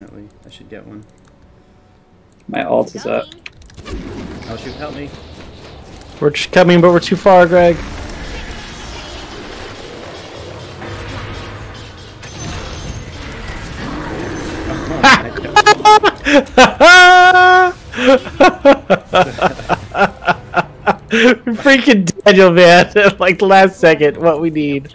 Definitely, I should get one. My ult is up. Oh shoot, help me. We're just coming, but we're too far, Greg. Freaking Daniel, man. like last second, what we need.